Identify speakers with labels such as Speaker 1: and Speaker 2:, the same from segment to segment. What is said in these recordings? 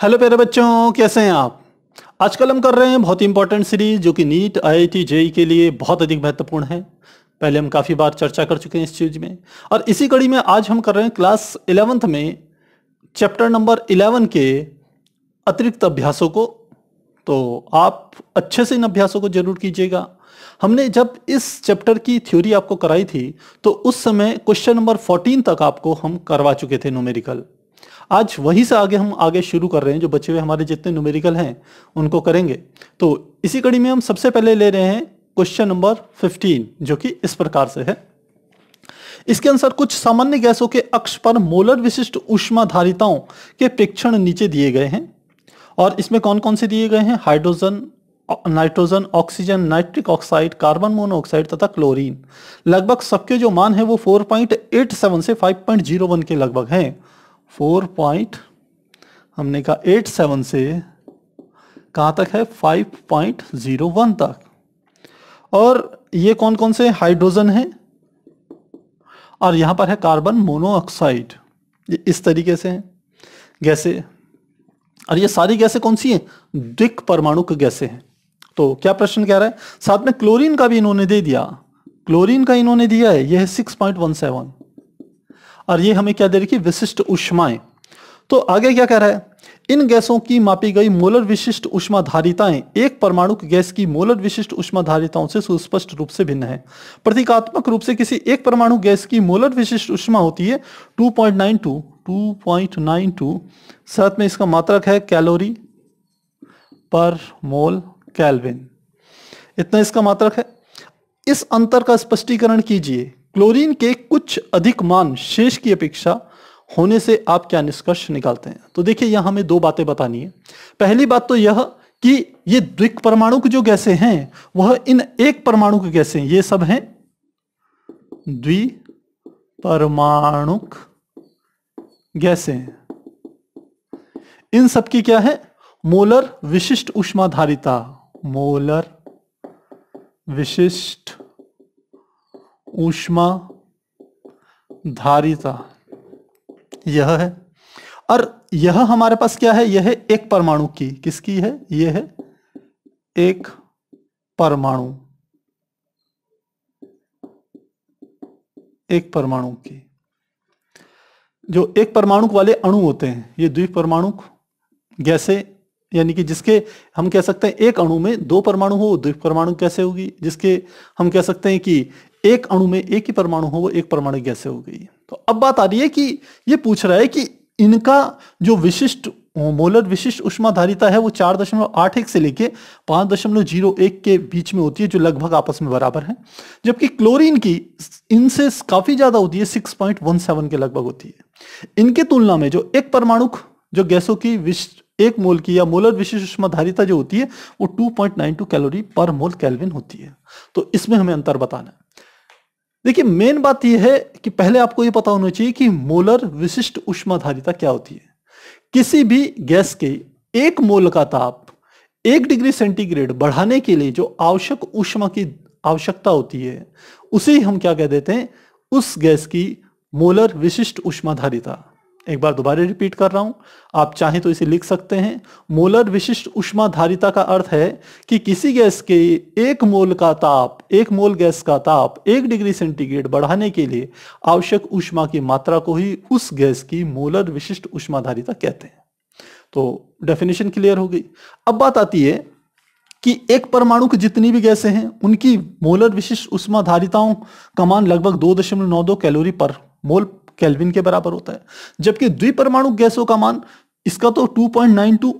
Speaker 1: Hello प्यारे बच्चों, कैसे हैं आप? आजकल हम कर रहे हैं बहुत ही इंपॉर्टेंट सीरीज़ जो कि नीट आईआईटी जेई के लिए बहुत अधिक महत्वपूर्ण है। पहले हम काफ़ी बार चर्चा कर चुके हैं इस चीज़ में। और इसी कड़ी में आज हम कर रहे हैं क्लास इलेवेंथ में चैप्टर नंबर इलेवन के अतिरिक्त अभ्यासों को। तो आप अच्छे से इन अभ्यासों को ज़रूर कीजिएगा। हमने जब इस चैप्टर की थ्योरी आपको कराई थी तो उस समय क्वेश्चन नंबर 14 तक आपको हम करवा चुके थे न्यूमेरिकल आज वहीं से आगे हम आगे शुरू कर रहे हैं, जो बचे हुए हमारे जितने न्यूमेरिकल हैं, उनको करेंगे। तो इसी कड़ी में हम सबसे पहले ले रहे हैं क्वेश्चन नंबर 15 जो कि इस प्रकार से है। इसके अनुसार कुछ सामान्य गैसों के अक्ष पर मोलर विशिष्ट उष्मा धारिताओं के प्रेक्षण नीचे दिए गए हैं, और इसमें कौन कौन से दिए गए हैं? Hydrogen, nitrogen, oxygen, nitric oxide, carbon monoxide तथा क्लोरीन। लगभग सबके जो मान है वो 4.87 से 5.01 के लगभग हैं। फोर पॉइंट, हमने कहा एट सेवन से कहाँ तक है? फाइव पॉइंट ज़ीरो वन तक। और ये कौन कौन से हाइड्रोजन है? और यहाँ पर है कार्बन मोनोऑक्साइड। ये इस तरीके से है गैसे। और ये सारी गैसें कौन सी हैं? द्विक परमाणु गैसें हैं। तो क्या प्रश्न कह रहा है? साथ में क्लोरीन का भी इन्होंने दे दिया। क्लोरीन का इन्होंने दिया है। यह है सिक्स पॉइंट वन सेवन और ये हमें क्या दे है विशिष्ट उष्माएँ। तो आगे क्या कह रहा है? इन गैसों की मापी गई मोलर विशिष्ट उष्मा धारिताएँ एक परमाणु गैस की मोलर विशिष्ट उष्मा धारिताओं से सुस्पष्ट रूप से भिन्न है। प्रतीकात्मक रूप से किसी एक परमाणु गैस की मोलर विशिष्ट उष्मा होती है 2.92 2.92 साथ में इसका मात्रक है कैलोरी पर मोल कैलविन। इतना इसका मात्रक है। इस अंतर का स्पष्टीकरण कीजिए। क्लोरीन के कुछ अधिक मान शेष की अपेक्षा होने से आप क्या निष्कर्ष निकालते हैं? तो देखिए, यहाँ हमें दो बातें बतानी है। पहली बात तो यह कि ये द्विक परमाणु जो गैसें हैं, वह इन एक परमाणु की गैसें ये सब हैं द्वि परमाणुक गैसें। इन सब की क्या है? मोलर विशिष्ट उष्माधारिता। मोलर विशिष्ट ऊष्मा धारिता। यह है। और यह हमारे पास क्या है? यह है एक परमाणु की। किसकी है? यह है एक परमाणु। एक परमाणु की। जो एक परमाणु वाले अणु होते हैं, ये द्वीप परमाणु गैसे, यानी कि जिसके हम कह सकते हैं एक अणु में दो परमाणु हो द्वीप परमाणु कैसे होगी? जिसके हम कह सकते हैं कि एक अणु में एक ही परमाणु हो, वो एक परमाणु गैस हो गई? तो अब बात आ रही है कि ये पूछ रहा है कि इनका जो विशिष्ट मोलर विशिष्ट उष्मा धारिता है, वो चार दशमलव आठ एक से लेके पाँच दशमलव ज़ीरो एक के बीच में होती है, जो लगभग आपस में बराबर है। जबकि क्लोरीन की इनसे काफ़ी ज़्यादा होती है, सिक्स पॉइंट वन सेवन के लगभग होती है। इनके तुलना में जो एक परमाणु, जो गैसों की एक मोल की या मोलर विशिष्ट उष्मा धारिता जो होती है, वो 2.92 कैलोरी पर मोल कैलविन होती है। तो इसमें हमें अंतर बताना है। देखिए मेन बात यह है कि पहले आपको यह पता होना चाहिए कि मोलर विशिष्ट उष्माधारिता क्या होती है। किसी भी गैस के एक मोल का ताप एक डिग्री सेंटीग्रेड बढ़ाने के लिए जो आवश्यक उष्मा की आवश्यकता होती है, उसे हम क्या कह देते हैं? उस गैस की मोलर विशिष्ट उष्माधारिता। एक बार दोबारा रिपीट कर रहा हूँ। आप चाहें तो इसे लिख सकते हैं। मोलर विशिष्ट उष्मा धारिता का अर्थ है कि किसी गैस के एक मोल का ताप, एक मोल गैस का ताप एक डिग्री सेंटीग्रेड बढ़ाने के लिए आवश्यक उष्मा की मात्रा को ही उस गैस की मोलर विशिष्ट उष्मा धारिता कहते हैं। तो डेफिनेशन क्लियर हो गई। अब बात आती है कि एक परमाणु की जितनी भी गैसें हैं, उनकी मोलर विशिष्ट उष्मा धारिताओं का मान लगभग दो दशमलव नौ दो कैलोरी पर मोल केल्विन के बराबर होता है। जबकि द्विपरमाणु गैसों का मान, इसका तो 2.92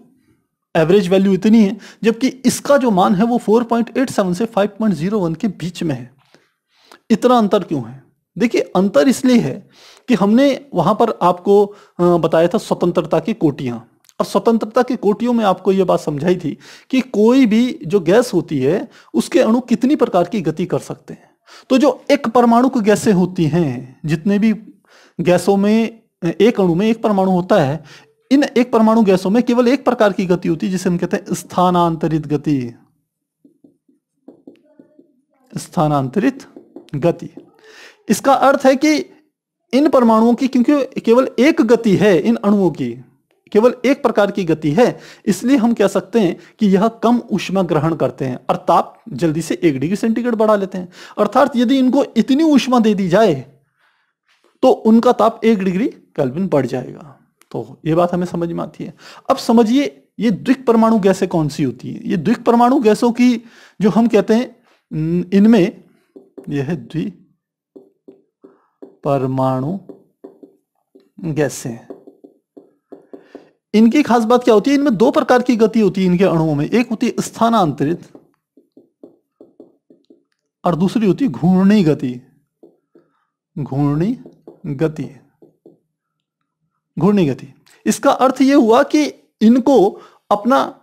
Speaker 1: एवरेज वैल्यू इतनी है, जबकि इसका जो मान है वो 4.87 से 5.01 के बीच में है। इतना अंतर क्यों है? देखिए, अंतर इसलिए है कि हमने वहाँ पर आपको बताया था स्वतंत्रता की कोटियाँ। और स्वतंत्रता की कोटियों में आपको यह बात समझाई थी कि कोई भी जो गैस होती है, उसके अणु कितनी प्रकार की गति कर सकते हैं। तो जो एक परमाणु गैसें होती हैं, जितने भी गैसों में, एक अणु में एक परमाणु होता है। इन एक परमाणु गैसों में केवल एक प्रकार की गति होती है, जिसे हम कहते हैं स्थानांतरित गति। स्थानांतरित गति। इसका अर्थ है कि इन परमाणुओं की, क्योंकि केवल एक गति है इन अणुओं की, केवल एक प्रकार की गति है, इसलिए हम कह सकते हैं कि यह कम ऊष्मा ग्रहण करते हैं और ताप जल्दी से एक डिग्री सेंटीग्रेड बढ़ा लेते हैं। अर्थात यदि इनको इतनी ऊष्मा दे दी जाए तो उनका ताप एक डिग्री केल्विन बढ़ जाएगा। तो ये बात हमें समझ में आती है। अब समझिए, ये द्विक परमाणु गैसें कौन सी होती है? ये द्विक परमाणु गैसों की जो हम कहते हैं इनमें यह है द्वि परमाणु गैसें। इनकी खास बात क्या होती है? इनमें दो प्रकार की गति होती है इनके अणुओं में। एक होती है स्थानांतरित और दूसरी होती है घूर्णी गति। घूर्णी गति घूर्णी गति इसका अर्थ यह हुआ कि इनको अपना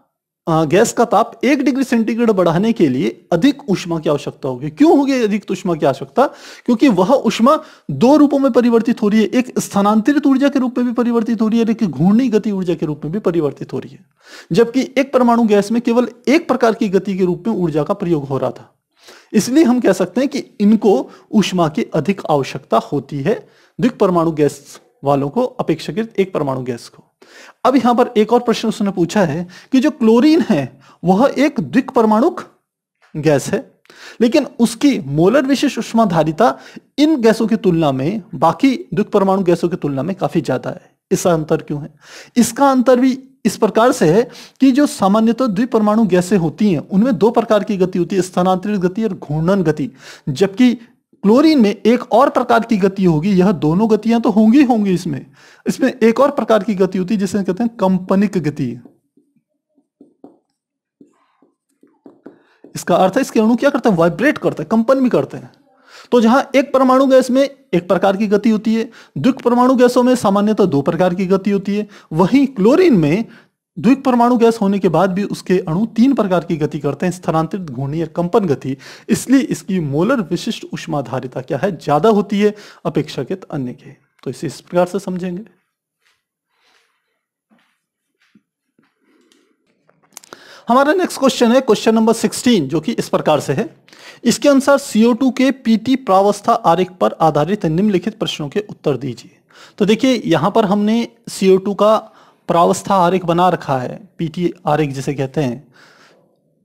Speaker 1: गैस का ताप एक डिग्री सेंटीग्रेड बढ़ाने के लिए अधिक उष्मा की आवश्यकता होगी। क्यों होगी अधिक उष्मा की आवश्यकता? क्योंकि वह उष्मा दो रूपों में परिवर्तित हो रही है। एक स्थानांतरित ऊर्जा के रूप में भी परिवर्तित हो रही है एक घूर्णी गति ऊर्जा के रूप में भी परिवर्तित हो रही है। जबकि एक परमाणु गैस में केवल एक प्रकार की गति के रूप में ऊर्जा का प्रयोग हो रहा था। इसलिए हम कह सकते हैं कि इनको उष्मा की अधिक आवश्यकता होती है। द्विक परमाणु गैस वालों को अपेक्षाकृत एक परमाणु गैस को। अब यहाँ पर एक और प्रश्न उसने पूछा है कि जो क्लोरीन है, वह एक द्विक परमाणु गैस है, लेकिन उसकी मोलर विशेष उष्मा धारिता इन गैसों की तुलना में, बाकी द्विक परमाणु गैसों की तुलना में काफ़ी ज़्यादा है। इसका अंतर क्यों है? इसका अंतर भी इस प्रकार से है कि जो सामान्यतः द्विपरमाणु गैसें होती हैं, उनमें दो प्रकार की गति होती है, स्थानांतरित गति और घूर्णन गति, जबकि क्लोरीन में एक और प्रकार की गति होगी, यह दोनों गतियाँ तो होंगी होंगी इसमें। इसमें एक और प्रकार की गति होती है, जिसे कहते हैं कंपनिक गति। इसका अर्थ है, इसके अणु क्या करते हैं? वाइब्रेट करते हैं, कंपन भी करते हैं। तो जहाँ एक परमाणु गैस में एक प्रकार की गति होती है, द्विक परमाणु गैसों में सामान्यतः तो दो प्रकार की गति होती है। वहीं क्लोरीन में द्विक परमाणु गैस होने के बाद भी उसके अणु तीन प्रकार की गति करते हैं, स्थानांतरित घूर्णी या कंपन गति। इसलिए इसकी मोलर विशिष्ट उष्माधारिता क्या है? ज़्यादा होती है, अपेक्षाकृत अन्य के। तो इसे इस प्रकार से समझेंगे। हमारा नेक्स्ट क्वेश्चन है क्वेश्चन नंबर 16 जो कि इस प्रकार से है। इसके अनुसार CO2 के पीटी प्रावस्था आरेख पर आधारित निम्नलिखित प्रश्नों के उत्तर दीजिए। तो देखिए, यहाँ पर हमने CO2 का प्रावस्था आरेख बना रखा है, पीटी आरेख जिसे कहते हैं।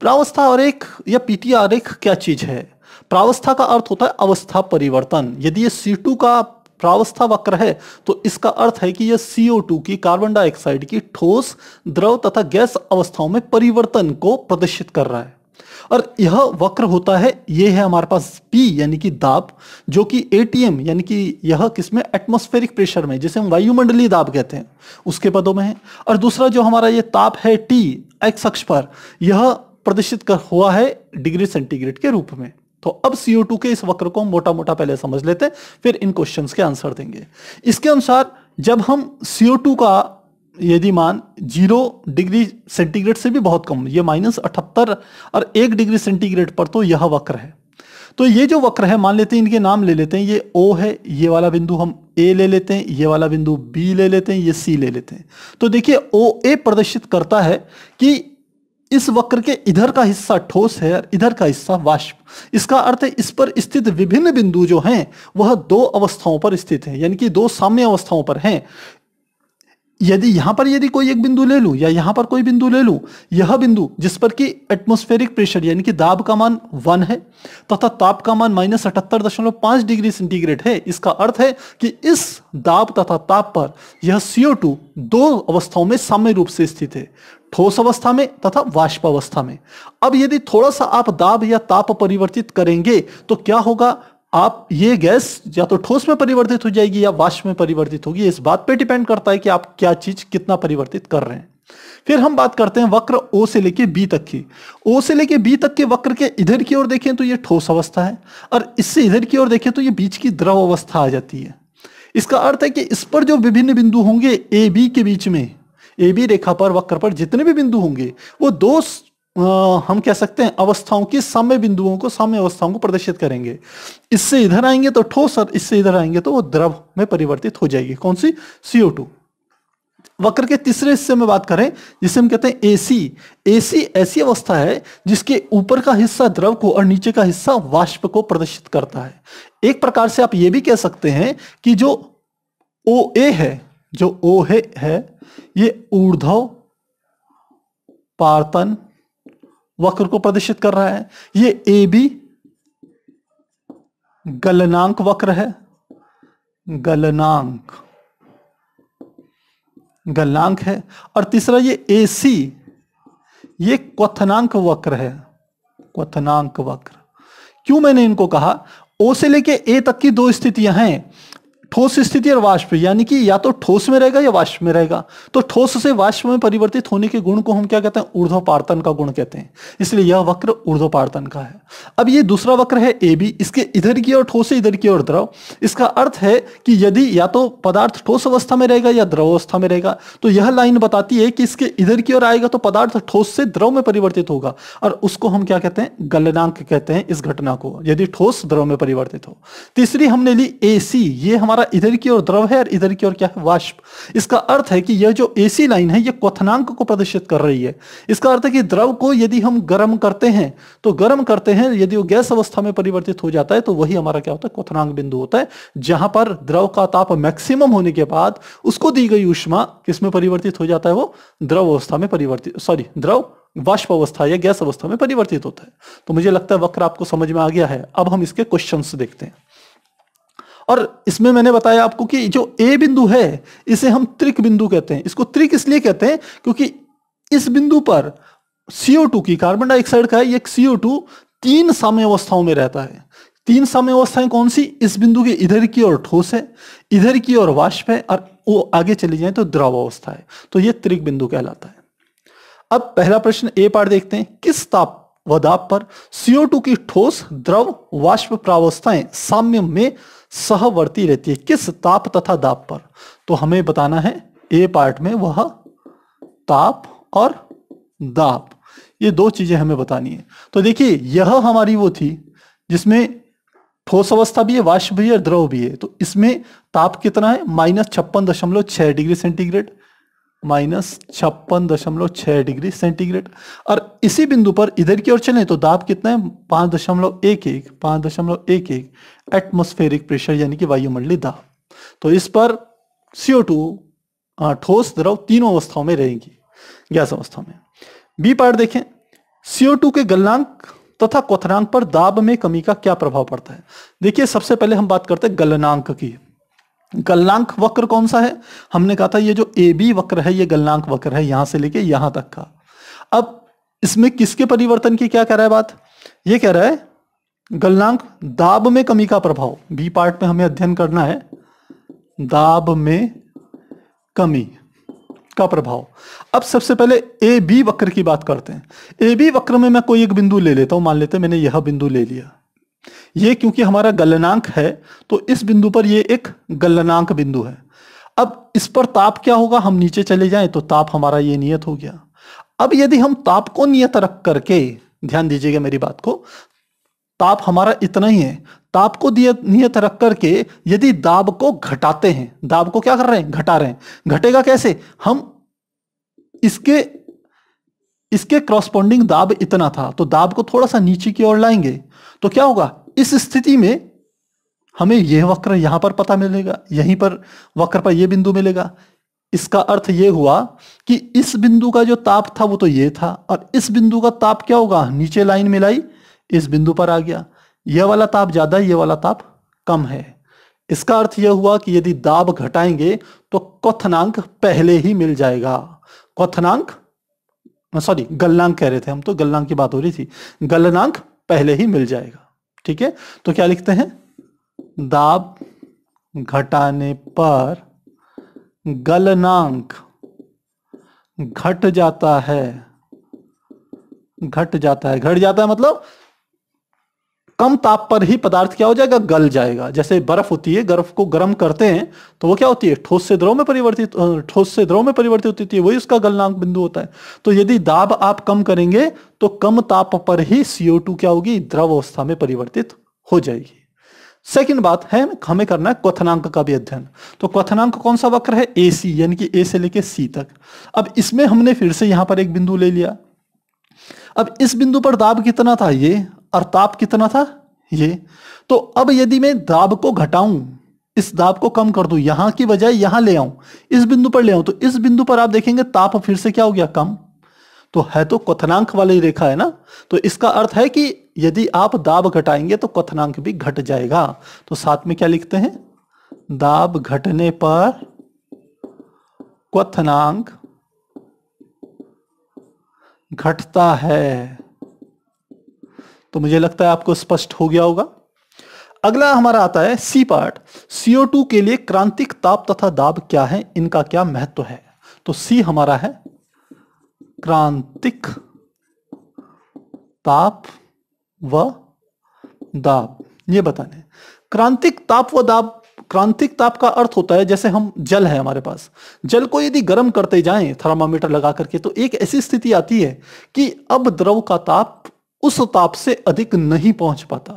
Speaker 1: प्रावस्था आरेख या पीटी आरेख क्या चीज़ है? प्रावस्था का अर्थ होता है अवस्था परिवर्तन। यदि ये C2 का प्रावस्था वक्र है तो इसका अर्थ है कि यह CO2 की कार्बन डाइऑक्साइड की ठोस, द्रव तथा गैस अवस्थाओं में परिवर्तन को प्रदर्शित कर रहा है। और यह वक्र होता है यह है हमारे पास P यानी कि दाब, जो कि ATM यानी कि यह किसमें एटमॉस्फेरिक प्रेशर में, जिसे हम वायुमंडलीय दाब कहते हैं। उसके पदों में है। और दूसरा जो हमारा ये ताप है T एक्स अक्ष पर, यह प्रदर्शित कर हुआ है डिग्री सेंटीग्रेड के रूप में। तो अब CO2 के इस वक्र को हम मोटा मोटा पहले समझ लेते हैं, फिर इन क्वेश्चंस के आंसर देंगे। इसके अनुसार, जब हम CO2 का यदि मान ज़ीरो डिग्री सेंटीग्रेड से भी बहुत कम, ये माइनस अठहत्तर और एक डिग्री सेंटीग्रेड पर तो यह वक्र है। तो ये जो वक्र है, मान लेते हैं, इनके नाम ले लेते हैं, ये ओ है, ये वाला बिंदु हम ए ले लेते हैं, ये वाला बिंदु बी ले लेते हैं, ये सी ले लेते हैं। तो देखिए ओ ए प्रदर्शित करता है कि इस वक्र के इधर का हिस्सा ठोस है और इधर का हिस्सा वाष्प। इसका अर्थ है, इस पर स्थित विभिन्न बिंदु जो हैं, वह दो अवस्थाओं पर स्थित हैं, यानी कि दो साम्य अवस्थाओं पर हैं। यदि यहाँ पर यदि कोई एक बिंदु ले लूँ या यहाँ पर कोई बिंदु ले लूँ, यह बिंदु जिस पर कि एटमोस्फेरिक प्रेशर यानी कि दाब का मान वन है, तथा ताप का मान माइनस अठहत्तर दशमलव पाँच डिग्री सेंटीग्रेड है, इसका अर्थ है कि इस दाब तथा ताप पर यह CO2 दो अवस्थाओं में साम्य रूप से स्थित है, ठोस अवस्था में तथा वाष्प अवस्था में। अब यदि थोड़ा सा आप दाब या ताप परिवर्तित करेंगे तो क्या होगा? आप ये गैस या तो ठोस में परिवर्तित हो जाएगी या वाष्प में परिवर्तित होगी, इस बात पे डिपेंड करता है कि आप क्या चीज़ कितना परिवर्तित कर रहे हैं। फिर हम बात करते हैं वक्र ओ से लेके बी तक की। ओ से लेके बी तक के वक्र के इधर की ओर देखें तो ये ठोस अवस्था है, और इससे इधर की ओर देखें तो ये बीच की द्रव अवस्था आ जाती है। इसका अर्थ है कि इस पर जो विभिन्न बिंदु होंगे ए बी के बीच में ए बी रेखा पर, वक्र पर जितने भी बिंदु होंगे, वो दो हम कह सकते हैं अवस्थाओं की साम्य बिंदुओं को साम्य अवस्थाओं को प्रदर्शित करेंगे। इससे इधर आएँगे तो ठोस और इससे इधर आएँगे तो वो द्रव में परिवर्तित हो जाएगी। कौन सी? सीओ टू वक्र के तीसरे हिस्से में बात करें जिसे हम कहते हैं एसी एसी ऐसी अवस्था है जिसके ऊपर का हिस्सा द्रव को और नीचे का हिस्सा वाष्प को प्रदर्शित करता है। एक प्रकार से आप ये भी कह सकते हैं कि जो ओ ए है जो ओ है, है ये ऊर्ध्व पार्तन वक्र को प्रदर्शित कर रहा है। ये ए बी गलनांक वक्र है। गलनांक। गलनांक है। और तीसरा ये ए सी, ये क्वथनांक वक्र है। क्वथनांक वक्र। क्यों मैंने इनको कहा? ओ से लेके ए तक की दो स्थितियाँ हैं। ठोस स्थिति और वाष्प, यानी कि या तो ठोस में रहेगा या वाष्प में रहेगा। तो ठोस से वाष्प में परिवर्तित होने के गुण को हम क्या कहते हैं? ऊर्ध्वपार्तन का गुण कहते हैं। इसलिए यह वक्र ऊर्ध्वपार्तन का है। अब ये दूसरा वक्र है ए बी, इसके इधर की ओर ठोस इधर की ओर द्रव। इसका अर्थ है कि यदि या तो पदार्थ ठोस अवस्था में रहेगा या द्रव अवस्था में रहेगा तो यह लाइन बताती है कि इसके इधर की ओर आएगा तो पदार्थ ठोस से द्रव में परिवर्तित होगा। और उसको हम क्या कहते हैं? गलनांक कहते हैं इस घटना को, यदि ठोस द्रव में परिवर्तित हो। तीसरी हमने ली ए सी, ये हमारा हमारा इधर की ओर द्रव है और इधर की ओर क्या है? वाष्प। इसका अर्थ है कि यह जो एसी लाइन है, यह क्वथनांक को प्रदर्शित कर रही है। इसका अर्थ है कि द्रव को यदि हम गर्म करते हैं तो गर्म करते हैं, यदि वो गैस अवस्था में परिवर्तित हो जाता है तो वही हमारा क्या होता है? क्वथनांक बिंदु होता है, जहाँ पर द्रव का ताप मैक्सिमम होने के बाद उसको दी गई ऊष्मा किसमें परिवर्तित हो जाता है? वो द्रव अवस्था में परिवर्तित सॉरी द्रव वाष्प अवस्था या गैस अवस्था में परिवर्तित होता है। तो मुझे लगता है वक्र आपको समझ में आ गया है। अब हम इसके क्वेश्चंस देखते हैं। और इसमें मैंने बताया आपको कि जो ए बिंदु है, इसे हम त्रिक बिंदु कहते हैं। इसको त्रिक इसलिए कहते हैं क्योंकि इस बिंदु पर CO2 की कार्बन डाइऑक्साइड का एक CO2 तीन समय अवस्थाओं में रहता है। तीन समय अवस्थाएँ कौन सी? इस बिंदु के इधर की ओर ठोस है, इधर की ओर वाष्प है और वो आगे चली जाए तो द्रव अवस्था है। तो ये त्रिक बिंदु कहलाता है। अब पहला प्रश्न ए पार्ट देखते हैं। किस ताप व दाब पर CO2 की ठोस द्रव वाष्प प्रावस्थाएँ साम्य में सहवर्ती रहती है। किस ताप तथा दाब पर? तो हमें बताना है ए पार्ट में वह ताप और दाब ये दो चीज़ें हमें बतानी है। तो देखिए, यह हमारी वो थी, जिसमें ठोस अवस्था भी है, वाष्प भी है द्रव भी है। तो इसमें ताप कितना है? माइनस छप्पन दशमलव छह डिग्री सेंटीग्रेड। माइनस छप्पन दशमलव छह डिग्री सेंटीग्रेड। और इसी बिंदु पर इधर की ओर चलें तो दाब कितना है? पाँच दशमलव एक एक, पाँच दशमलव एक एक। एटमोस्फेरिक प्रेशर यानी कि वायुमंडलीय दाब। तो इस पर सीओ टू ठोस द्रव तीनों अवस्थाओं में रहेगी, गैस अवस्था में। बी पार्ट देखें। सीओ टू के गलनांक तथा क्वथनांक पर दाब में कमी का क्या प्रभाव पड़ता है? देखिए, सबसे पहले हम बात करते हैं गलनांक की। गलनांक वक्र कौन सा है? हमने कहा था ये जो ए बी वक्र है, ये गलनांक वक्र है, यहाँ से लेके यहाँ तक का। अब इसमें किसके परिवर्तन की क्या कह रहा है बात? ये कह रहा है गलनांक दाब में कमी का प्रभाव। बी पार्ट में हमें अध्ययन करना है। दाब में कमी का प्रभाव। अब सबसे पहले ए बी वक्र की बात करते हैं। ए बी वक्र में मैं कोई एक बिंदु ले लेता हूँ। मान लेते हैं मैंने यह बिंदु ले लिया। ये क्योंकि हमारा गलनांक है तो इस बिंदु पर यह एक गलनांक बिंदु है। अब इस पर ताप क्या होगा? हम नीचे चले जाएँ तो ताप हमारा ये नियत हो गया। अब यदि हम ताप को नियत रख करके, ध्यान दीजिएगा मेरी बात को ताप हमारा इतना ही है। ताप को नियत रख करके यदि दाब को घटाते हैं, दाब को क्या कर रहे हैं? घटा रहे हैं। घटेगा कैसे? हम इसके इसके क्रॉसपॉन्डिंग दाब इतना था तो दाब को थोड़ा सा नीचे की ओर लाएँगे तो क्या होगा? इस स्थिति में हमें यह वक्र यहाँ पर पता मिलेगा, यहीं पर वक्र पर यह बिंदु मिलेगा। इसका अर्थ यह हुआ कि इस बिंदु का जो ताप था, वो तो ये था, और इस बिंदु का ताप क्या होगा? नीचे लाइन मिलाई इस बिंदु पर आ गया। यह वाला ताप ज़्यादा यह वाला ताप कम है। इसका अर्थ यह हुआ कि यदि दाब घटाएँगे तो क्वथनांक पहले ही मिल जाएगा। क्वथनांक सॉरी, गलनांक कह रहे थे हम तो गलनांक की बात हो रही थी। गलनांक पहले ही मिल जाएगा। ठीक है? तो क्या लिखते हैं? दाब घटाने पर गलनांक घट जाता है। घट जाता है। घट जाता है मतलब कम ताप पर ही पदार्थ क्या हो जाएगा? गल जाएगा। जैसे बर्फ़ होती है बर्फ़ को गर्म करते हैं तो वो क्या होती है? ठोस से द्रव में परिवर्तित ठोस से द्रव में परिवर्तित होती है, वही उसका गलनांक बिंदु होता है। तो यदि दाब आप कम करेंगे तो कम ताप पर ही सीओ क्या होगी? द्रव अवस्था में परिवर्तित हो जाएगी। सेकंड बात है, हमें करना है क्वथनांक का भी अध्ययन। तो क्वथनांक कौन सा वक्र है? ए सी यानी कि ए से लेके सी तक। अब इसमें हमने फिर से यहाँ पर एक बिंदु ले लिया। अब इस बिंदु पर दाब कितना था? ये और ताप कितना था? ये। तो अब यदि मैं दाब को घटाऊं, इस दाब को कम कर दूँ, यहाँ की बजाय यहाँ ले आऊँ, इस बिंदु पर ले आऊँ तो इस बिंदु पर आप देखेंगे ताप फिर से क्या हो गया? कम। तो है तो क्वथनांक वाली रेखा है ना? तो इसका अर्थ है कि यदि आप दाब घटाएँगे तो क्वथनांक भी घट जाएगा। तो साथ में क्या लिखते हैं? दाब घटने पर क्वथनांक घटता है। तो मुझे लगता है आपको स्पष्ट हो गया होगा। अगला हमारा आता है सी पार्ट CO2 के लिए क्रांतिक ताप तथा दाब क्या है? इनका क्या महत्व है? तो सी हमारा है क्रांतिक ताप व दाब। ये बताने। क्रांतिक ताप व दाब, क्रांतिक ताप का अर्थ होता है जैसे हम जल है हमारे पास। जल को यदि गर्म करते जाएँ, थर्मामीटर लगा करके तो एक ऐसी स्थिति आती है कि अब द्रव का ताप उस ताप से अधिक नहीं पहुँच पाता।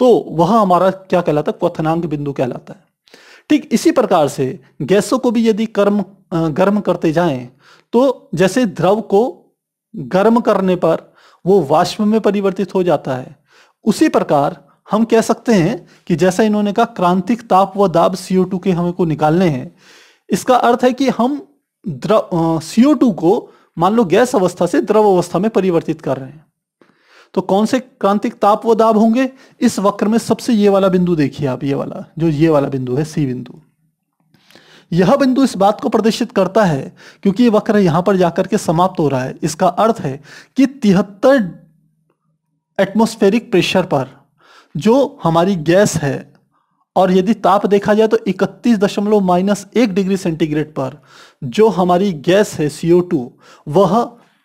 Speaker 1: तो वह हमारा क्या कहलाता है? क्वथनांक बिंदु कहलाता है। ठीक इसी प्रकार से गैसों को भी यदि कर्म गर्म करते जाएँ तो जैसे द्रव को गर्म करने पर वो वाष्प में परिवर्तित हो जाता है, उसी प्रकार हम कह सकते हैं कि जैसा इन्होंने कहा, क्रांतिक ताप व दाब CO2 के हमें को निकालने हैं, इसका अर्थ है कि हम द्रव CO2 को मान लो गैस अवस्था से द्रव अवस्था में परिवर्तित कर रहे हैं। तो कौन से क्रांतिक ताप व दाब होंगे? इस वक्र में सबसे ये वाला बिंदु देखिए आप, ये वाला, जो ये वाला बिंदु है, सी बिंदु। यह बिंदु इस बात को प्रदर्शित करता है, क्योंकि वक्र यहाँ पर जाकर के समाप्त हो रहा है। इसका अर्थ है कि तिहत्तर एटमोस्फेरिक प्रेशर पर जो हमारी गैस है, और यदि ताप देखा जाए तो इकतीस दशमलव माइनस एक डिग्री सेंटीग्रेड पर जो हमारी गैस है CO2 वह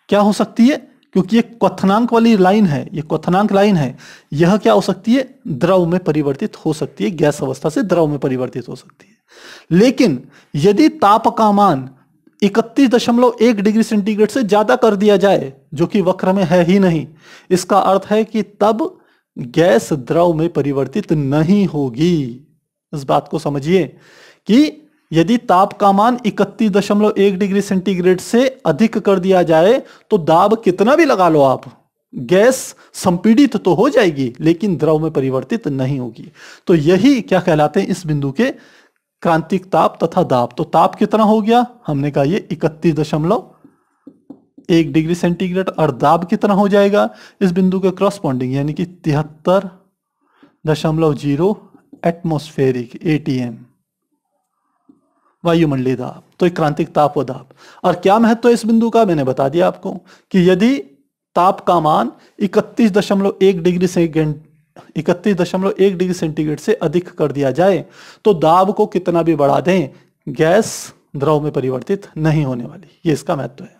Speaker 1: क्या हो सकती है? क्योंकि ये क्वथनांक वाली लाइन है, ये क्वथनांक लाइन है। यह क्या हो सकती है? द्रव में परिवर्तित हो सकती है, गैस अवस्था से द्रव में परिवर्तित हो सकती है। लेकिन यदि ताप का मान इकतीस दशमलव एक डिग्री सेंटीग्रेड से ज़्यादा कर दिया जाए, जो कि वक्र में है ही नहीं, इसका अर्थ है कि तब गैस द्रव में परिवर्तित नहीं होगी। इस बात को समझिए कि यदि ताप का मान इकतीस दशमलव एक डिग्री सेंटीग्रेड से अधिक कर दिया जाए तो दाब कितना भी लगा लो आप। गैस संपीड़ित तो हो जाएगी, लेकिन द्रव में परिवर्तित नहीं होगी। तो यही क्या कहलाते हैं इस बिंदु के क्रांतिक ताप तथा दाब। तो ताप कितना हो गया? हमने कहा ये इकतीस दशमलव एक डिग्री सेंटीग्रेड, और दाब कितना हो जाएगा? इस बिंदु के क्रॉसपॉन्डिंग यानी कि तिहत्तर दशमलव ज़ीरो एटमोस्फेरिक एटीएम वायुमंडलीय दाब तो एक क्रांतिक ताप व दाब। और क्या महत्व है इस बिंदु का? मैंने बता दिया आपको कि यदि ताप का मान इकतीस दशमलव एक डिग्री सेकेंड, इकतीस दशमलव एक डिग्री सेंटीग्रेड से अधिक कर दिया जाए तो दाब को कितना भी बढ़ा दें, गैस द्रव में परिवर्तित नहीं होने वाली। ये इसका महत्व है।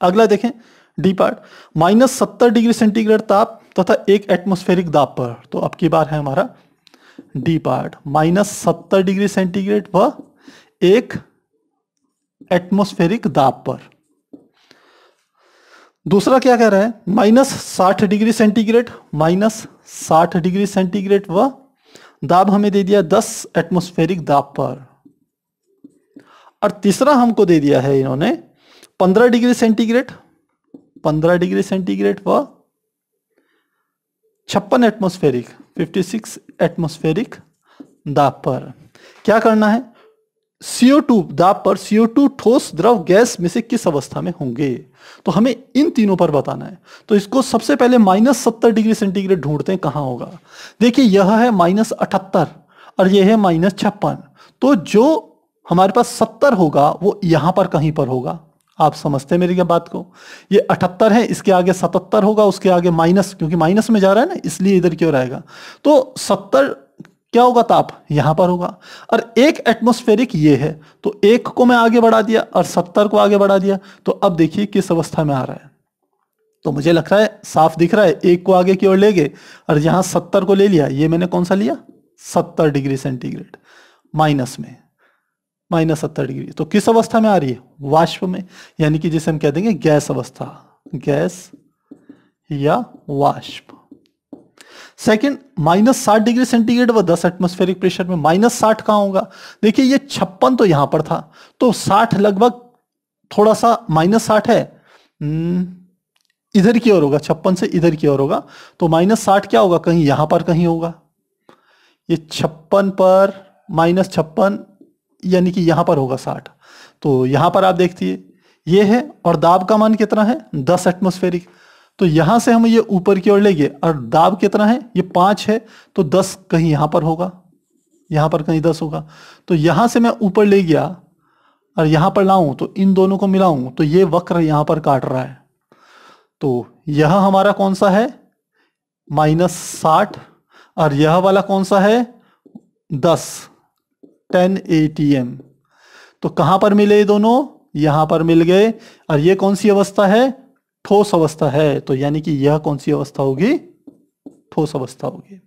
Speaker 1: अगला देखें, डी पार्ट। माइनस सत्तर डिग्री सेंटीग्रेड ताप तथा तो एक एटमोस्फेरिक दाब पर। तो अब की बार है हमारा डी पार्ट। माइनस सत्तर डिग्री सेंटीग्रेड व एक एटमोस्फेरिक दाब पर। दूसरा क्या कह रहा है? माइनस साठ डिग्री सेंटीग्रेड, माइनस साठ डिग्री सेंटीग्रेड व दाब हमें दे दिया दस एटमोस्फेरिक दाब पर। और तीसरा हमको दे दिया है इन्होंने पंद्रह डिग्री सेंटीग्रेड, पंद्रह डिग्री सेंटीग्रेड व छप्पन एटमोस्फेरिक फिफ्टी सिक्स एटमोस्फेरिक दाब पर। क्या करना है? CO2 दाब पर CO2 ठोस द्रव गैस में से किस अवस्था में होंगे? तो हमें इन तीनों पर बताना है। तो इसको सबसे पहले माइनस सत्तर डिग्री सेंटीग्रेड ढूंढते हैं कहाँ होगा। देखिए, यह है माइनस अठहत्तर और यह है माइनस छप्पन। तो जो हमारे पास सत्तर होगा, वो यहाँ पर कहीं पर होगा। आप समझते हैं मेरी बात को? ये अठहत्तर है, इसके आगे सतहत्तर होगा, उसके आगे माइनस, क्योंकि माइनस में जा रहा है ना, इसलिए इधर क्यों रहेगा तो सत्तर क्या होगा ताप? यहाँ पर होगा। और एक एटमोस्फेरिक ये है तो एक को मैं आगे बढ़ा दिया और सत्तर को आगे बढ़ा दिया तो अब देखिए किस अवस्था में आ रहा है। तो मुझे लग रहा है साफ़ दिख रहा है, एक को आगे की ओर ले गए और यहाँ सत्तर को ले लिया। ये मैंने कौन सा लिया? सत्तर डिग्री सेंटीग्रेड, माइनस में, माइनस सत्तर डिग्री। तो किस अवस्था में आ रही है? वाष्प में, यानी कि जिसे हम कह देंगे गैस अवस्था, गैस या वाष्प। सेकेंड माइनस साठ डिग्री सेंटीग्रेड व दस एटमोस्फेरिक प्रेशर में माइनस साठ कहाँ होगा? देखिए ये छप्पन तो यहाँ पर था। तो साठ लगभग थोड़ा सा माइनस साठ है। हम्म, इधर की ओर होगा छप्पन से इधर की ओर होगा। तो माइनस साठ क्या होगा? कहीं यहाँ पर कहीं होगा। ये छप्पन पर माइनस छप्पन यानी कि यहाँ पर होगा साठ। तो यहाँ पर आप देखती है ये है और दाब का मान कितना है? दस एटमोस्फेरिक तो यहाँ से हम ये ऊपर की ओर लेंगे, और दाब कितना है? ये पाँच है तो दस कहीं यहाँ पर होगा। यहाँ पर कहीं दस होगा। तो यहाँ से मैं ऊपर ले गया, और यहाँ पर लाऊं तो इन दोनों को मिलाऊं तो ये वक्र यहाँ पर काट रहा है। तो यह हमारा कौन सा है? माइनस साठ, और यह वाला कौन सा है? दस, टेन ए टी एम तो कहाँ पर मिले दोनों? यहाँ पर मिल गए, और ये कौन सी अवस्था है? ठोस अवस्था है तो यानी कि यह कौन सी अवस्था होगी? ठोस अवस्था होगी।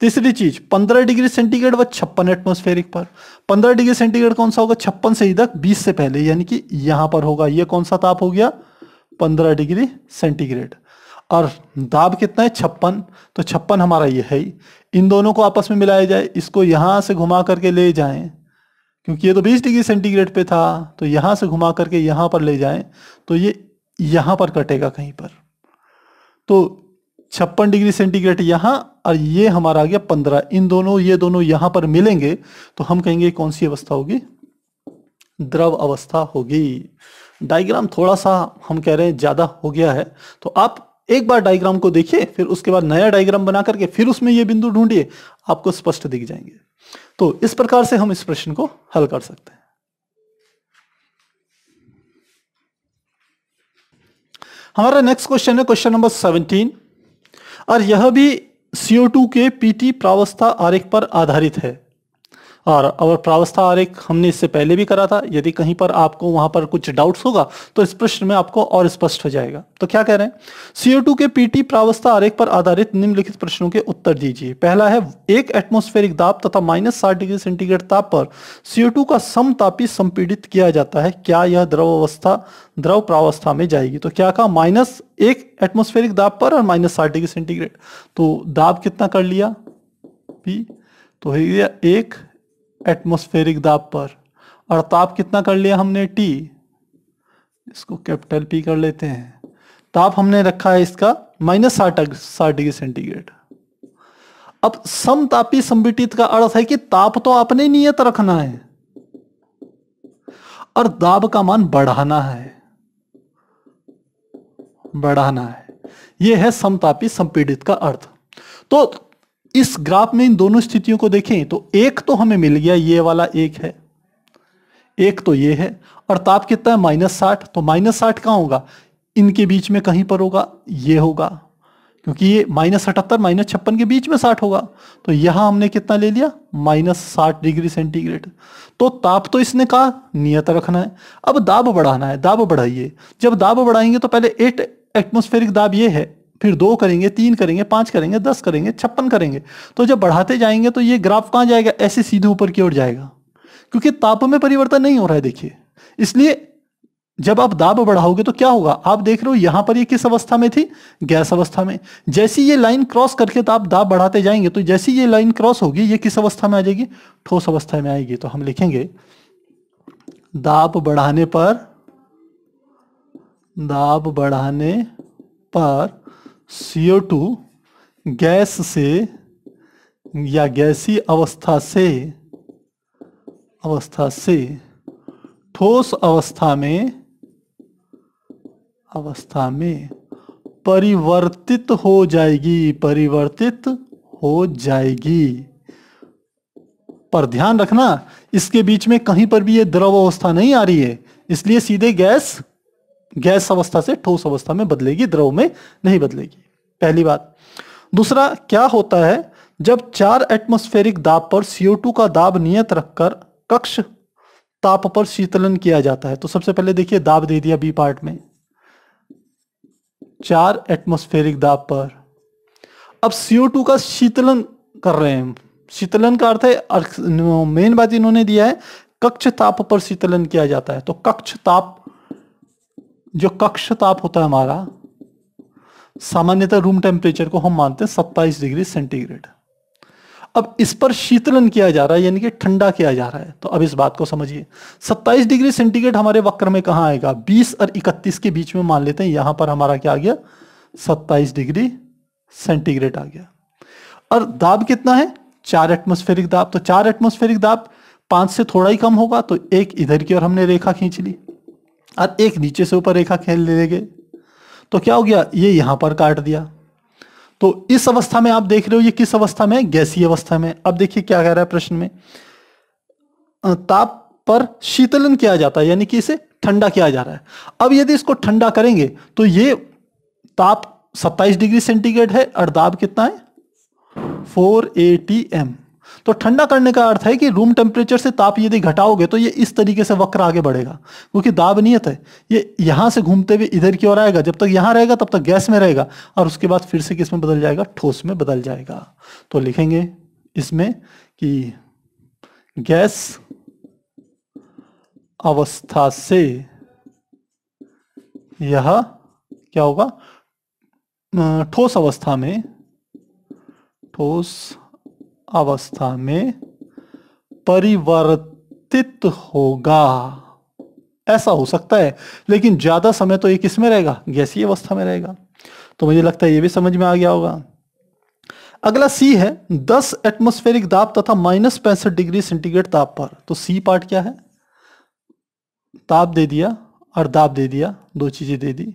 Speaker 1: तीसरी चीज़ 15 डिग्री सेंटीग्रेड व छप्पन एटमोस्फेरिक पर। 15 डिग्री सेंटीग्रेड कौन सा होगा? छप्पन से इधर 20 से पहले, यानी कि यहाँ पर होगा। यह कौन सा ताप हो गया? 15 डिग्री सेंटीग्रेड। और दाब कितना है? छप्पन। तो छप्पन हमारा ये है ही। इन दोनों को आपस में मिलाया जाए, इसको यहाँ से घुमा करके ले जाएँ, क्योंकि ये तो 20 डिग्री सेंटीग्रेड पे था तो यहाँ से घुमा करके यहाँ पर ले जाएँ तो ये यहाँ पर कटेगा कहीं पर। तो छप्पन डिग्री सेंटीग्रेड यहाँ और ये हमारा आ गया पंद्रह। इन दोनों, ये दोनों यहाँ पर मिलेंगे तो हम कहेंगे कौन सी अवस्था होगी? द्रव अवस्था होगी। डायग्राम थोड़ा सा हम कह रहे हैं ज़्यादा हो गया है। तो आप एक बार डायग्राम को देखिए, फिर उसके बाद नया डायग्राम बना करके फिर उसमें ये बिंदु ढूंढिए, आपको स्पष्ट दिख जाएँगे। तो इस प्रकार से हम इस प्रश्न को हल कर सकते हैं। हमारा नेक्स्ट क्वेश्चन है क्वेश्चन नंबर सेवनटीन और यह भी CO2 के पीटी प्रावस्था आरेख पर आधारित है। और अगर प्रावस्था आरेख हमने इससे पहले भी करा था। यदि कहीं पर आपको वहाँ पर कुछ डाउट्स होगा तो इस प्रश्न में आपको और स्पष्ट हो जाएगा। तो क्या कह रहे हैं? CO2 के पीटी प्रावस्था आरेख पर आधारित निम्नलिखित प्रश्नों के उत्तर दीजिए। पहला है, एक एटमोस्फेरिक दाब तथा माइनस साठ डिग्री सेंटीग्रेड ताप पर CO2 का समतापी संपीड़ित किया जाता है। क्या यह द्रव अवस्था, द्रव प्रावस्था में जाएगी? तो क्या कहा? माइनस एक एटमोस्फेरिक दाब पर और माइनस साठ डिग्री सेंटीग्रेड तो दाब कितना कर लिया? पी तो एक एटमोस्फेरिक दाब पर। और ताप कितना कर लिया हमने? टी इसको कैपिटल पी कर लेते हैं। ताप हमने रखा है इसका माइनस साठ साठ डिग्री सेंटीग्रेड अब समतापी संबिटित का अर्थ है कि ताप तो आपने नियत रखना है। और दाब का मान बढ़ाना है। बढ़ाना है। यह है समतापी संपीड़ित का अर्थ। तो इस ग्राफ में इन दोनों स्थितियों को देखें तो एक तो हमें मिल गया, ये वाला एक है, एक तो ये है, और ताप कितना है? माइनस साठ तो माइनस साठ कहाँ होगा? इनके बीच में कहीं पर होगा, ये होगा, क्योंकि ये माइनस अठहत्तर माइनस छप्पन के बीच में साठ होगा तो यहाँ हमने कितना ले लिया? माइनस साठ डिग्री सेंटीग्रेड। तो ताप तो इसने कहा, नियत रखना है। अब दाब बढ़ाना है, दाब बढ़ाइए। जब दाब बढ़ाएँगे तो पहले एट एटमोस्फेरिक दाब ये है फिर दो करेंगे, तीन करेंगे, पाँच करेंगे, दस करेंगे, छप्पन करेंगे। तो जब बढ़ाते जाएँगे तो ये ग्राफ कहाँ जाएगा? ऐसे सीधे ऊपर की ओर जाएगा। क्योंकि ताप में परिवर्तन नहीं हो रहा है, देखिए। इसलिए जब आप दाब बढ़ाओगे तो क्या होगा? आप देख रहे हो यहाँ पर ये किस अवस्था में थी? गैस अवस्था में। जैसी ये लाइन क्रॉस करके तो आप दाब बढ़ाते जाएँगे तो जैसी ये लाइन क्रॉस होगी, ये किस अवस्था में आ जाएगी? ठोस अवस्था में आएगी। तो हम लिखेंगे, दाब बढ़ाने पर, दाब बढ़ाने पर CO2 गैस से या गैसी अवस्था से अवस्था से, ठोस अवस्था में अवस्था में परिवर्तित हो जाएगी, परिवर्तित हो जाएगी। पर ध्यान रखना, इसके बीच में कहीं पर भी ये द्रव अवस्था नहीं आ रही है, इसलिए सीधे गैस गैस अवस्था से ठोस अवस्था में बदलेगी, द्रव में नहीं बदलेगी। पहली बात। दूसरा, क्या होता है जब चार एटमोस्फेरिक दाब पर CO2 का दाब नियत रखकर कक्ष ताप पर शीतलन किया जाता है? तो सबसे पहले देखिए, दाब दे दिया बी पार्ट में। चार एटमोस्फेरिक दाब पर। अब CO2 का शीतलन कर रहे हैं। शीतलन का अर्थ है मेन बात इन्होंने दिया है, कक्ष ताप पर शीतलन किया जाता है। तो कक्ष ताप जो कक्ष ताप होता है हमारा, सामान्यतः रूम टेम्परेचर को हम मानते हैं सत्ताईस डिग्री सेंटीग्रेड अब इस पर शीतलन किया जा रहा है, यानी कि ठंडा किया जा रहा है। तो अब इस बात को समझिए। 27 डिग्री सेंटीग्रेड हमारे वक्र में कहा आएगा? 20 और 31 के बीच में मान लेते हैं, यहाँ पर हमारा क्या आ गया? 27 डिग्री सेंटीग्रेड आ गया। और दाब कितना है? चार एटमोस्फेरिक दाब। तो चार एटमोस्फेरिक दाब पाँच से थोड़ा ही कम होगा तो एक इधर की ओर हमने रेखा खींच ली। और एक नीचे से ऊपर रेखा खेल ले गए तो क्या हो गया? ये यहाँ पर काट दिया। तो इस अवस्था में आप देख रहे हो, ये किस अवस्था में? गैसीय अवस्था में। अब देखिए क्या कह रहा है प्रश्न में। ताप पर शीतलन किया जाता है, यानी कि इसे ठंडा किया जा रहा है। अब यदि इसको ठंडा करेंगे तो ये ताप 27 डिग्री सेंटीग्रेड है और दाब कितना है? 480 एम। तो ठंडा करने का अर्थ है कि रूम टेम्परेचर से ताप यदि घटाओगे तो ये इस तरीके से वक्र आगे बढ़ेगा, क्योंकि दाब नियत है। ये यहाँ से घूमते हुए इधर की ओर आएगा, जब तक यहाँ रहेगा तब तक गैस में रहेगा, और उसके बाद फिर से किसमें बदल जाएगा? ठोस में बदल जाएगा। तो लिखेंगे इसमें कि गैस अवस्था से यह क्या होगा? ठोस अवस्था में ठोस अवस्था में परिवर्तित होगा। ऐसा हो सकता है, लेकिन ज़्यादा समय तो ये किसमें रहेगा? गैसीय अवस्था में रहेगा। तो मुझे लगता है ये भी समझ में आ गया होगा। अगला सी है 10 एटमोस्फेरिक दाब तथा माइनस पैंसठ डिग्री सेंटीग्रेड ताप पर। तो सी पार्ट क्या है? ताप दे दिया और दाब दे दिया, दो चीज़ें दे दी।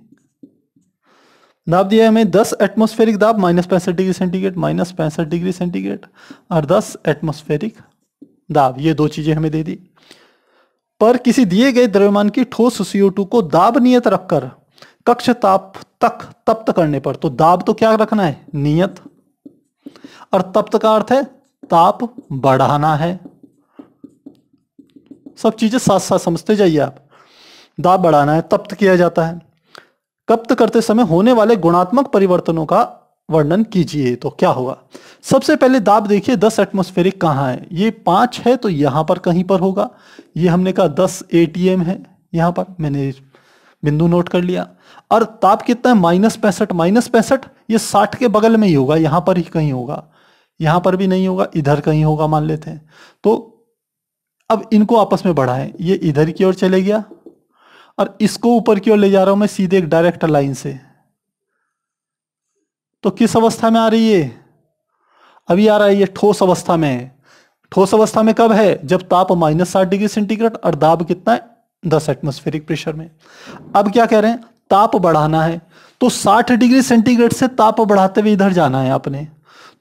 Speaker 1: दाब दिया है हमें 10 एटमोस्फेरिक दाब माइनस पैंसठ डिग्री सेंटीग्रेड, माइनस पैंसठ डिग्री सेंटीग्रेड और 10 एटमोस्फेरिक दाब। ये दो चीज़ें हमें दे दी। पर किसी दिए गए द्रव्यमान की ठोस CO2 को दाब नियत रखकर कक्ष ताप तक तप्त करने पर तो दाब तो क्या रखना है? नियत। और तप्त का अर्थ है ताप बढ़ाना है। सब चीज़ें साथ साथ समझते जाइए आप। दाब बढ़ाना है, तप्त किया जाता है। कप्त करते समय होने वाले गुणात्मक परिवर्तनों का वर्णन कीजिए। तो क्या होगा सबसे पहले दाब देखिए 10 एटमोस्फेरिक कहाँ है? ये पाँच है तो यहाँ पर कहीं पर होगा। ये हमने कहा 10 एटीएम है, यहाँ पर मैंने बिंदु नोट कर लिया। और ताप कितना है? माइनस पैंसठ माइनस पैंसठ, ये साठ के बगल में ही होगा, यहाँ पर ही कहीं होगा। यहाँ पर भी नहीं होगा, इधर कहीं होगा, मान लेते हैं। तो अब इनको आपस में बढ़ाएँ। ये इधर की ओर चले गया और इसको ऊपर की ओर ले जा रहा हूँ मैं सीधे एक डायरेक्ट लाइन से। तो किस अवस्था में आ रही है? अभी आ रहा है ये ठोस अवस्था में। ठोस अवस्था में कब है? जब ताप माइनस साठ डिग्री सेंटीग्रेड और दाब कितना है? दस एटमोस्फेरिक प्रेशर में। अब क्या कह रहे हैं? ताप बढ़ाना है। तो 60 डिग्री सेंटीग्रेड से ताप बढ़ाते हुए इधर जाना है आपने।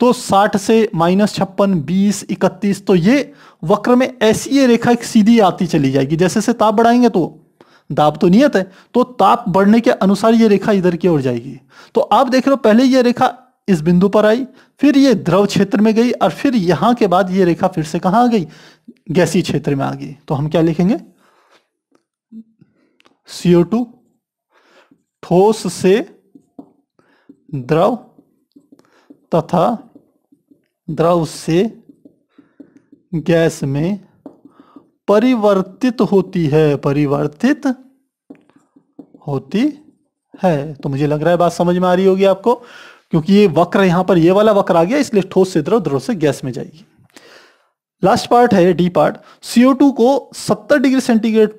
Speaker 1: तो 60 से माइनस छप्पन, बीस, इकतीस तो ये वक्र में ऐसी ये रेखा एक सीधी आती चली जाएगी। जैसे से ताप बढ़ाएँगे तो दाब तो नियत है तो ताप बढ़ने के अनुसार ये रेखा इधर की ओर जाएगी। तो आप देख रहे हो, पहले ये रेखा इस बिंदु पर आई, फिर ये द्रव क्षेत्र में गई और फिर यहाँ के बाद ये रेखा फिर से कहाँ आ गई? गैसी क्षेत्र में आ गई। तो हम क्या लिखेंगे? सीओ टू ठोस से द्रव तथा द्रव से गैस में परिवर्तित होती है, परिवर्तित होती है। तो मुझे लग रहा है बात समझ में आ रही होगी आपको, क्योंकि ये वक्र यहाँ पर, ये वाला वक्र आ गया, इसलिए ठोस से द्रव द्रव से गैस में जाएगी। लास्ट पार्ट है डी पार्ट CO2 को 70 डिग्री सेंटीग्रेड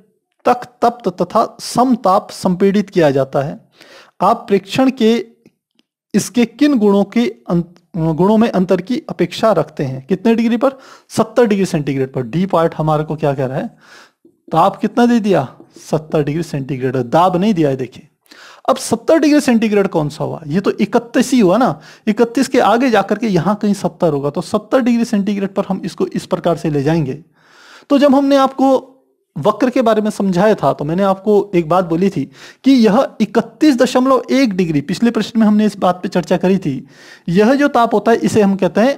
Speaker 1: तक तप्त तथा समताप संपीड़ित किया जाता है। आप प्रेक्षण के, इसके किन गुणों के गुणों में अंतर की अपेक्षा रखते हैं। कितने डिग्री पर? 70 डिग्री सेंटीग्रेड पर। डी पार्ट हमारे को क्या कह रहा है? ताप कितना दे दिया? 70 डिग्री सेंटीग्रेड। दाब नहीं दिया है, देखिए। अब 70 डिग्री सेंटीग्रेड कौन सा हुआ? ये तो इकतीस ही हुआ ना। इकतीस के आगे जाकर के यहाँ कहीं 70 होगा। तो 70 डिग्री सेंटीग्रेड पर हम इसको इस प्रकार से ले जाएँगे। तो जब हमने आपको वक्र के बारे में समझाया था तो मैंने आपको एक बात बोली थी कि यह इकतीस दशमलव एक डिग्री, पिछले प्रश्न में हमने इस बात पे चर्चा करी थी, यह जो ताप होता है, इसे हम कहते हैं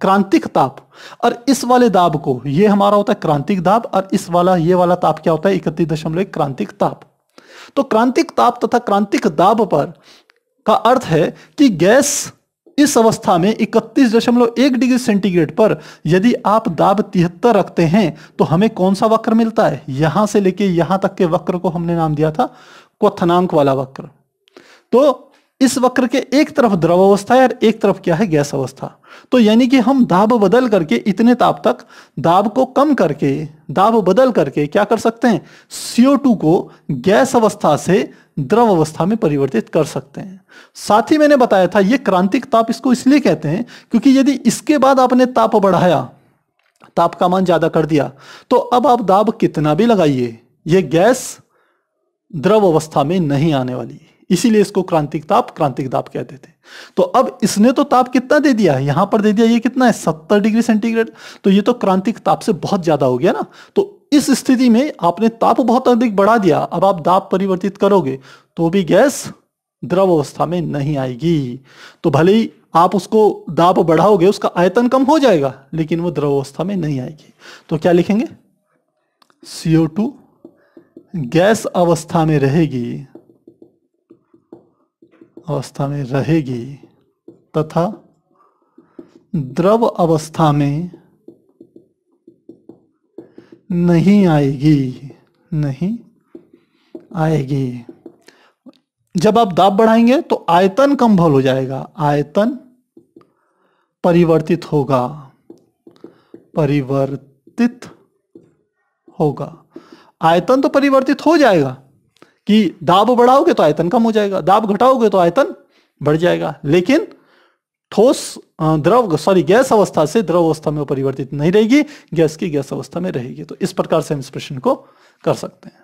Speaker 1: क्रांतिक ताप। और इस वाले दाब को, ये हमारा होता है क्रांतिक दाब, और इस वाला, ये वाला ताप क्या होता है, इकतीस दशमलव क्रांतिक ताप। तो क्रांतिक ताप तथा क्रांतिक दाब पर का अर्थ है कि गैस इस अवस्था में इकतीस दशमलव एक डिग्री सेंटीग्रेड पर यदि आप दाब तिहत्तर रखते हैं तो हमें कौन सा वक्र मिलता है? यहाँ से लेके यहाँ तक के वक्र को हमने नाम दिया था, क्वथनांक वाला वक्र। तो इस वक्र के एक तरफ़ द्रव अवस्था है और एक तरफ़ क्या है गैस अवस्था। तो यानी कि हम दाब बदल करके इतने ताप तक दाब को कम करके, दाब बदल करके क्या कर सकते हैं? CO2 को गैस अवस्था से द्रव अवस्था में परिवर्तित कर सकते हैं। साथ ही मैंने बताया था ये क्रांतिक ताप इसको इसलिए कहते हैं क्योंकि यदि इसके बाद आपने ताप बढ़ाया, ताप का मान ज़्यादा कर दिया तो अब आप दाब कितना भी लगाइए, ये गैस द्रव अवस्था में नहीं आने वाली। इसीलिए इसको क्रांतिक ताप, क्रांतिक दाब कहते थे। तो अब इसने तो ताप कितना दे दिया है? यहाँ पर दे दिया, ये कितना है? सत्तर डिग्री सेंटीग्रेड। तो ये तो क्रांतिक ताप से बहुत ज़्यादा हो गया ना। तो इस स्थिति में आपने ताप बहुत अधिक बढ़ा दिया। अब आप दाब परिवर्तित करोगे तो भी गैस द्रव अवस्था में नहीं आएगी। तो भले ही आप उसको दाब बढ़ाओगे, उसका आयतन कम हो जाएगा, लेकिन वो द्रव अवस्था में नहीं आएगी। तो क्या लिखेंगे? CO2 गैस अवस्था में रहेगी। अवस्था में रहेगी। तथा द्रव अवस्था में नहीं आएगी नहीं आएगी। जब आप दाब बढ़ाएँगे तो आयतन कम भल हो जाएगा, आयतन परिवर्तित होगा परिवर्तित होगा। आयतन तो परिवर्तित हो जाएगा कि दाब बढ़ाओगे तो आयतन कम हो जाएगा, दाब घटाओगे तो आयतन बढ़ जाएगा। लेकिन ठोस द्रव सॉरी गैस अवस्था से द्रव अवस्था में परिवर्तित नहीं रहेगी, गैस की गैस अवस्था में रहेगी। तो इस प्रकार से हम इस प्रश्न को कर सकते हैं।